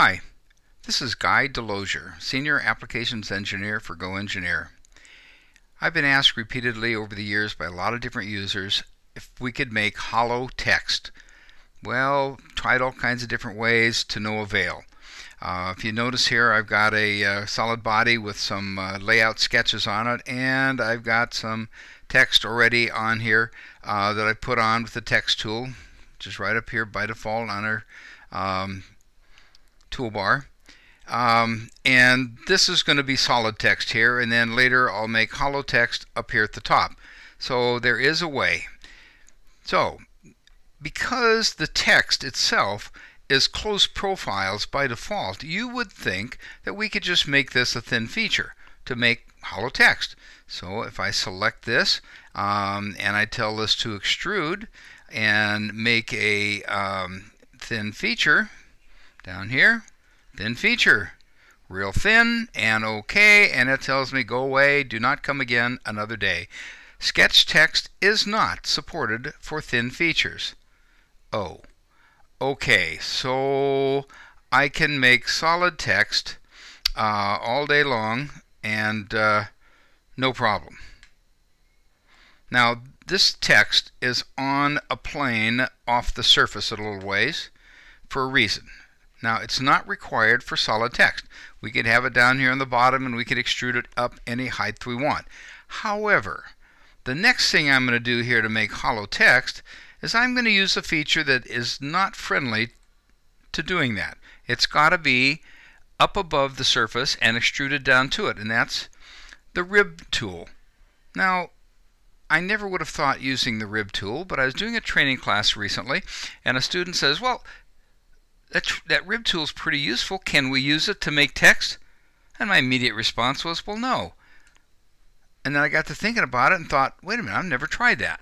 Hi, this is Guy Delozier, Senior Applications Engineer for GoEngineer. I've been asked repeatedly over the years by a lot of different users if we could make hollow text. Well, tried all kinds of different ways to no avail. Uh, if you notice here, I've got a uh, solid body with some uh, layout sketches on it, and I've got some text already on here uh, that I put on with the text tool, which is right up here by default on our um, toolbar. Um, and this is going to be solid text here and then later I'll make hollow text up here at the top. So there is a way. So because the text itself is closed profiles by default, you would think that we could just make this a thin feature to make hollow text. So if I select this um, and I tell this to extrude and make a um, thin feature, down here, thin feature, real thin and okay, and it tells me go away, do not come again another day. Sketch text is not supported for thin features. Oh, okay, so I can make solid text uh, all day long and uh, no problem. Now this text is on a plane off the surface a little ways for a reason. Now it's not required for solid text. We could have it down here on the bottom and we could extrude it up any height we want. However, the next thing I'm going to do here to make hollow text is I'm going to use a feature that is not friendly to doing that. It's got to be up above the surface and extruded down to it, and that's the rib tool. Now, I never would have thought using the rib tool, but I was doing a training class recently, and a student says, well, that, that rib tool is pretty useful. Can we use it to make text? And my immediate response was, well, no. And then I got to thinking about it and thought, wait a minute, I've never tried that.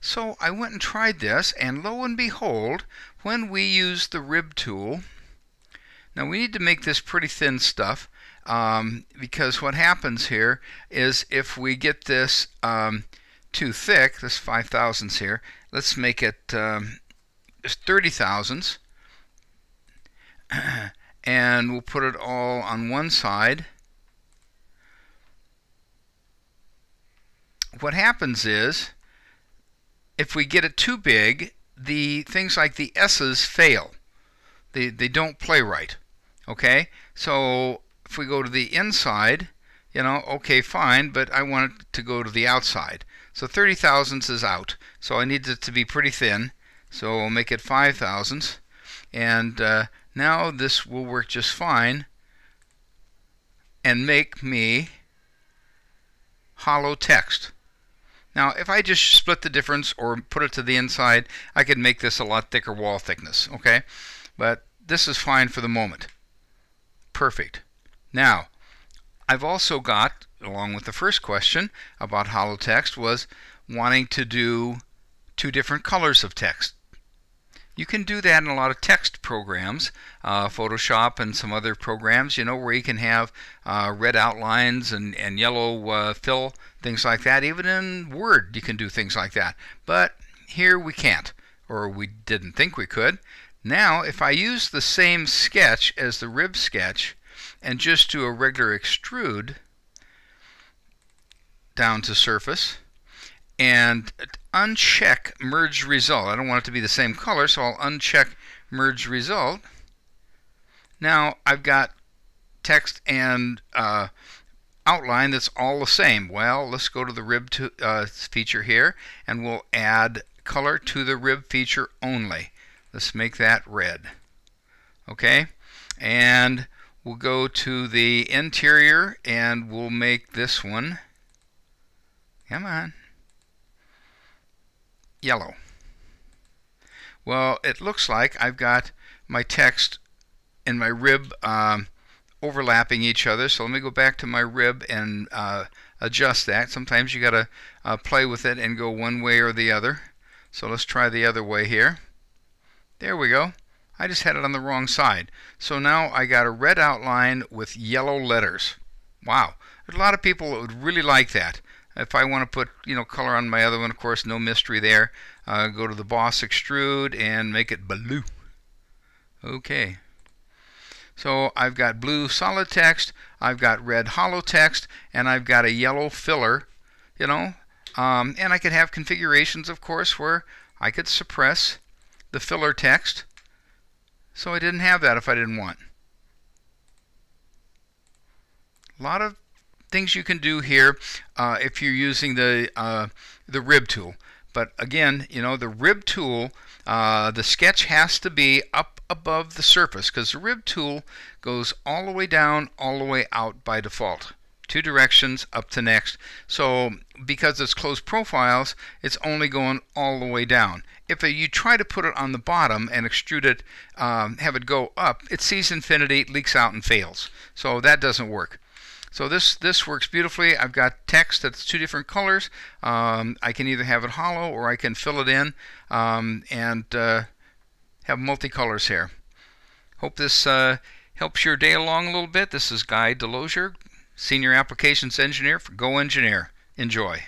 So I went and tried this, and lo and behold, when we use the rib tool, now we need to make this pretty thin stuff um, because what happens here is if we get this um, too thick, this 5 thousandths here, let's make it um, 30 thousandths and we'll put it all on one side. What happens is, if we get it too big, the things like the S's fail. They, they don't play right. Okay? So if we go to the inside, you know, okay, fine, but I want it to go to the outside. So 30 thousandths is out. So I need it to be pretty thin. So we'll make it 5 thousandths. And uh, now this will work just fine and make me hollow text. Now, if I just split the difference or put it to the inside, I could make this a lot thicker wall thickness, okay? But this is fine for the moment. Perfect. Now, I've also got, along with the first question about hollow text, was wanting to do two different colors of text. You can do that in a lot of text programs, uh, Photoshop and some other programs, you know, where you can have uh, red outlines and, and yellow uh, fill, things like that. Even in Word, you can do things like that. But here we can't, or we didn't think we could. Now, if I use the same sketch as the rib sketch and just do a regular extrude down to surface, and uncheck merge result. I don't want it to be the same color, so I'll uncheck merge result. Now I've got text and uh, outline that's all the same. Well, let's go to the rib to, uh, feature here, and we'll add color to the rib feature only. Let's make that red. Okay, and we'll go to the interior, and we'll make this one. Come on yellow. Well, it looks like I've got my text and my rib um, overlapping each other. So let me go back to my rib and uh, adjust that. Sometimes you got to uh, play with it and go one way or the other. So let's try the other way here. There we go. I just had it on the wrong side. So now I got a red outline with yellow letters. Wow. There's a lot of people that would really like that. If I want to put you know color on my other one, of course, no mystery there. Uh, go to the Boss Extrude and make it blue. Okay. So I've got blue solid text, I've got red hollow text, and I've got a yellow filler, you know. Um, and I could have configurations, of course, where I could suppress the filler text. So I didn't have that if I didn't want. A lot of things you can do here uh, if you're using the uh, the rib tool. But again, you know, the rib tool, uh, the sketch has to be up above the surface because the rib tool goes all the way down, all the way out by default. Two directions up to next. So because it's closed profiles, it's only going all the way down. If you try to put it on the bottom and extrude it, um, have it go up, it sees infinity, leaks out, and fails. So that doesn't work. So this this works beautifully. I've got text that's two different colors. Um, I can either have it hollow or I can fill it in um, and uh, have multicolors here. Hope this uh, helps your day along a little bit. This is Guy Delozier, Senior Applications Engineer for Go Engineer. Enjoy.